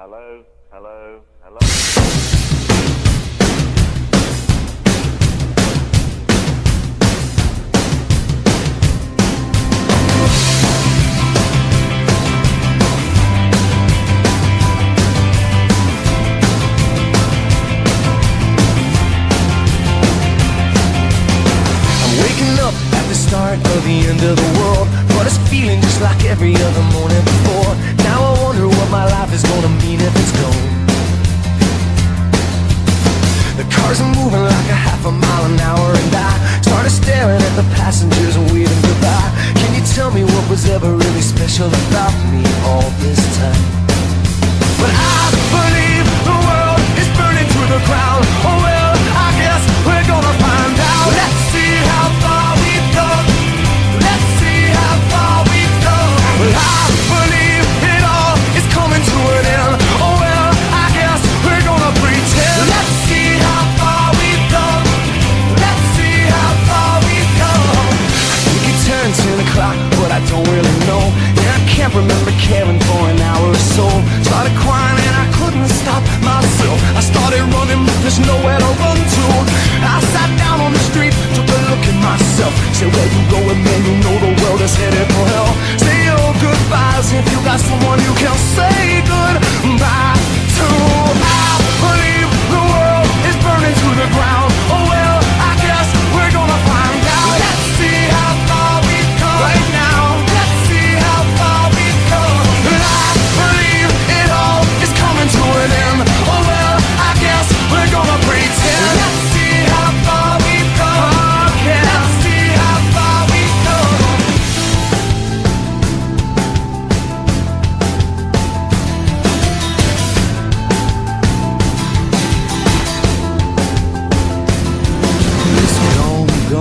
Hello, hello, hello. I'm waking up at the start of the end of the world But it's feeling just like every other morning before what my life is gonna mean if it's gone The cars are moving like a half a mile an hour And I started staring at the passengers and waving goodbye Can you tell me what was ever really special about me all this time? Said, Where you going, man? You know the world is headed for hell. Say your goodbyes if you got someone